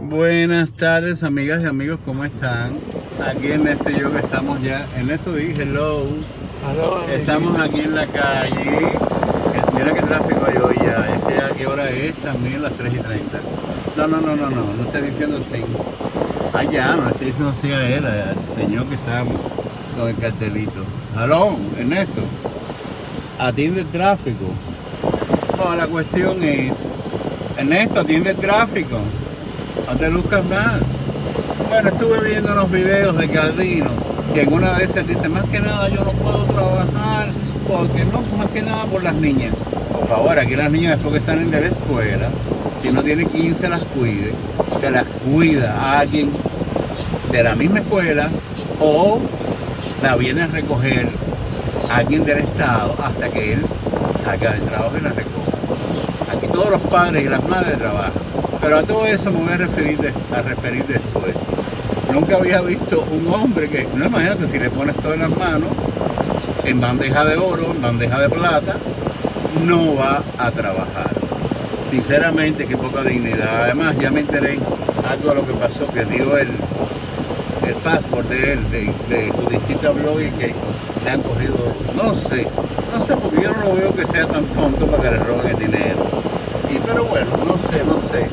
Buenas tardes amigas y amigos, ¿cómo están? Aquí en este yo que estamos ya, en esto dije hello, estamos aquí en la calle, mira qué tráfico hay hoy ya, este, ¿a qué hora es? También las 3 y 30. No, no, no, no, no, no estoy diciendo así. Ah, ya, no estoy diciendo así a él, al señor que está con el cartelito. Hello, Ernesto, atiende el tráfico. No, la cuestión es, Ernesto, atiende el tráfico no te luzcas más. Bueno, estuve viendo unos videos de Cardino, que en una de esas dice, más que nada yo no puedo trabajar, porque no, más que nada por las niñas. Por favor, aquí las niñas después que salen de la escuela, si no tiene 15 las cuide, se las cuida a alguien de la misma escuela o la viene a recoger alguien del Estado hasta que él saca del trabajo y la recoja. Todos los padres y las madres trabajan. Pero a todo eso me voy a referir, a referir después. Nunca había visto un hombre que, no imagínate, si le pones todo en las manos, en bandeja de oro, en bandeja de plata, no va a trabajar. Sinceramente, qué poca dignidad. Además, ya me enteré algo de lo que pasó, que dio el, el pasaporte de él, de, de Judicita Blog y que le han cogido, no sé, no sé, porque yo no lo veo que sea tan tonto para que le roben el dinero. Pero bueno, no sé, no sé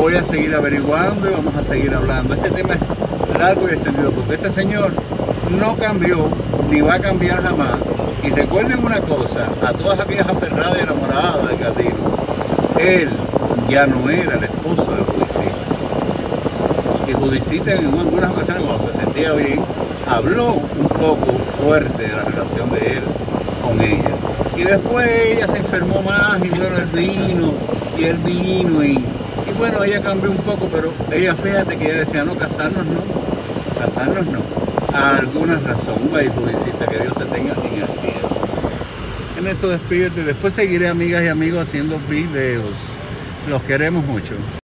voy a seguir averiguando y vamos a seguir hablando. Este tema es largo y extendido porque este señor no cambió ni va a cambiar jamás. Y recuerden una cosa, a todas aquellas aferradas y enamoradas de Cardino, él ya no era el esposo de Judicita. Y Judicita en algunas ocasiones cuando se sentía bien, habló un poco fuerte de la relación de él con ella. Y después ella se enfermó más y bueno, él vino y él vino y bueno, ella cambió un poco, pero ella fíjate que ella decía, no, casarnos no, casarnos no. A alguna razón, hijita que Dios te tenga en el cielo. En esto despídete, después seguiré amigas y amigos haciendo videos. Los queremos mucho.